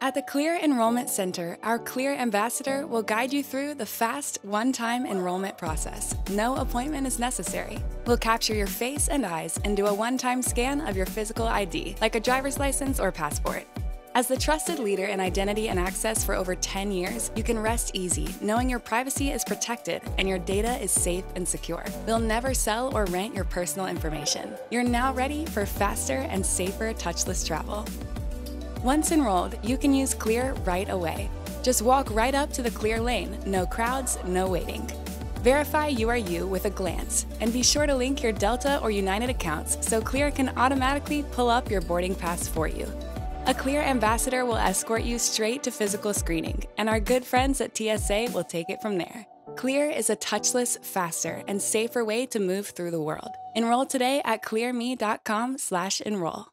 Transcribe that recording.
At the Clear Enrollment Center, our Clear Ambassador will guide you through the fast, one time enrollment process. No appointment is necessary. We'll capture your face and eyes and do a one time scan of your physical ID, like a driver's license or passport. As the trusted leader in identity and access for over 10 years, you can rest easy knowing your privacy is protected and your data is safe and secure. We'll never sell or rent your personal information. You're now ready for faster and safer touchless travel. Once enrolled, you can use Clear right away. Just walk right up to the Clear lane, no crowds, no waiting. Verify you are you with a glance, and be sure to link your Delta or United accounts so Clear can automatically pull up your boarding pass for you. A Clear ambassador will escort you straight to physical screening, and our good friends at TSA will take it from there. Clear is a touchless, faster, and safer way to move through the world. Enroll today at clearme.com/enroll.